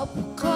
up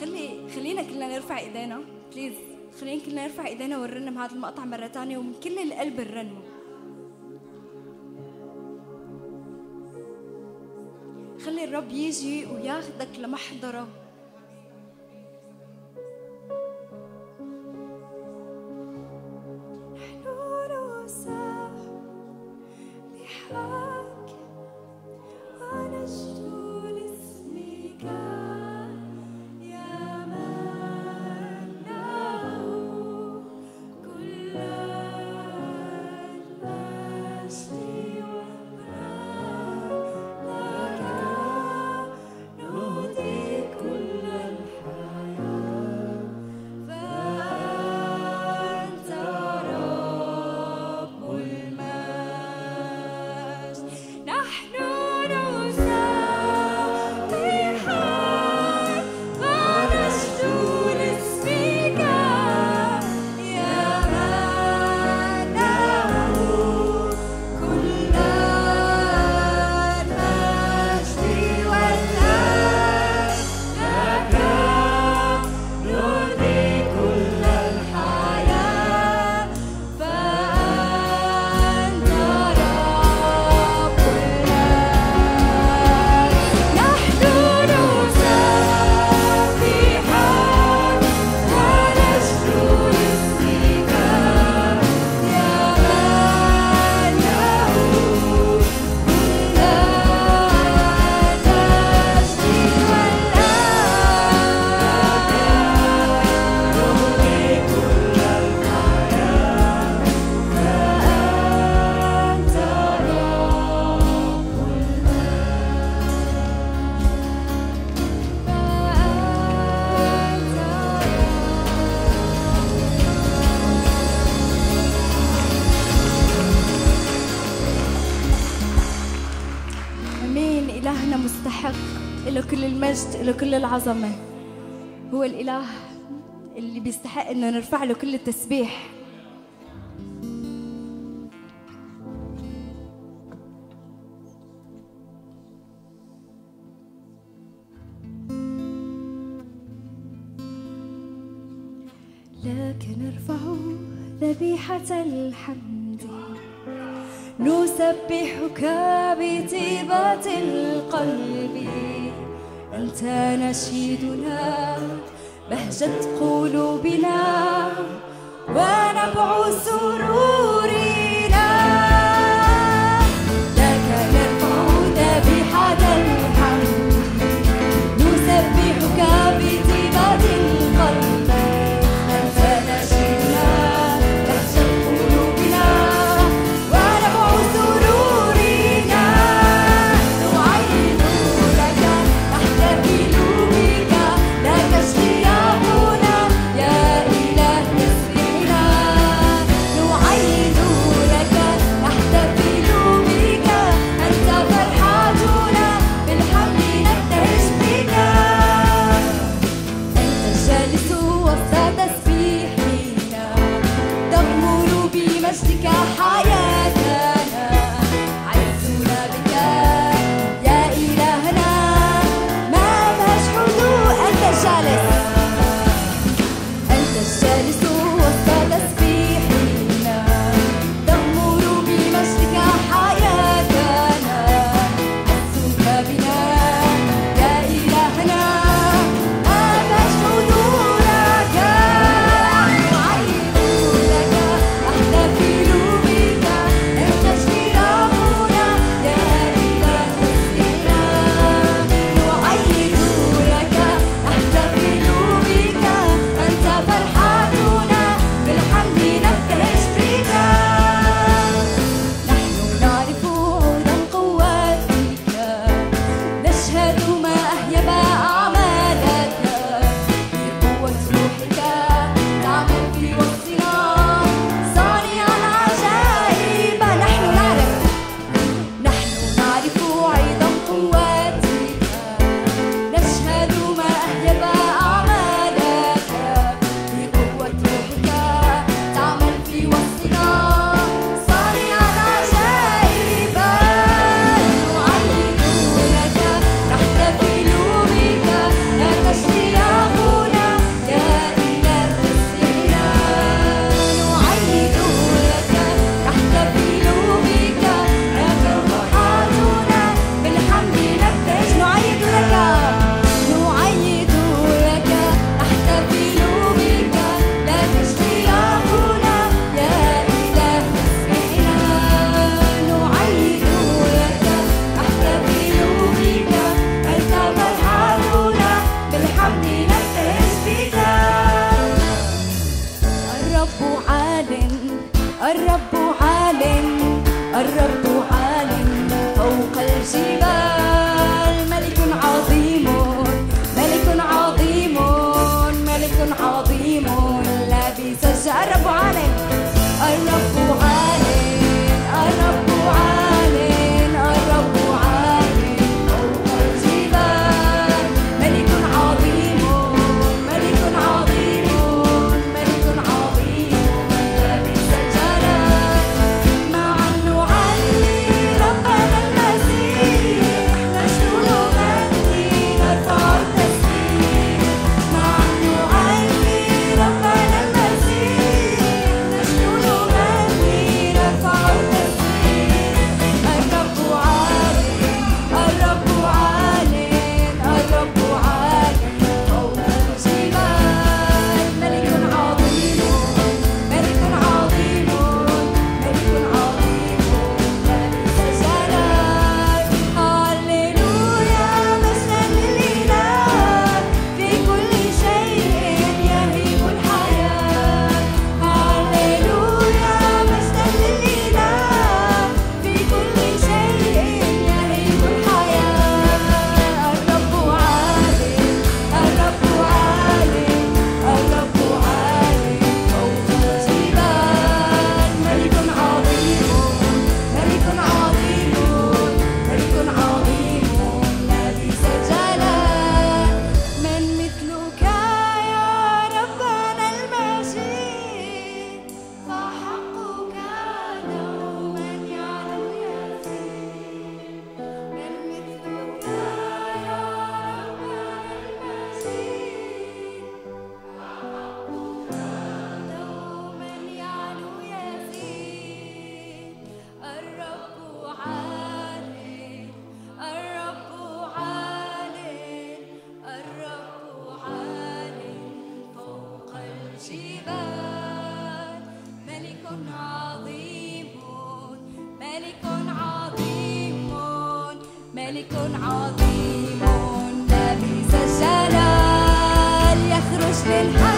خلي خلينا كلنا نرفع ايدينا. بليز خلينا كلنا نرفع ايدينا ونرنم هذا المقطع مرة ثانية ومن كل القلب نرنمه خلي الرب يجي وياخذك لمحضره. الهنا مستحق له كل المجد له كل العظمة. هو الإله اللي بيستحق إنه نرفع له كل التسبيح. لك نرفع ذبيحة الحمد. نسبحك بطيبة القلب. أنت نشيدنا بهجة قلوبنا ونبع سرورنا Plastica high. للحق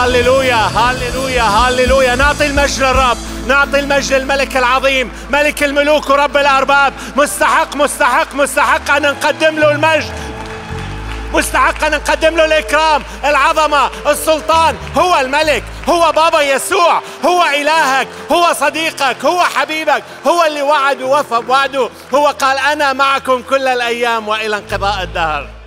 هللويا هللويا هللويا نعطي المجد للرب نعطي المجد للملك العظيم ملك الملوك ورب الأرباب. مستحق مستحق مستحق أن نقدم له المجد. مستحق أن نقدم له الإكرام العظمة السلطان. هو الملك هو بابا يسوع هو إلهك هو صديقك هو حبيبك هو اللي وعد ووفى بوعده. هو قال أنا معكم كل الأيام وإلى انقضاء الدهر.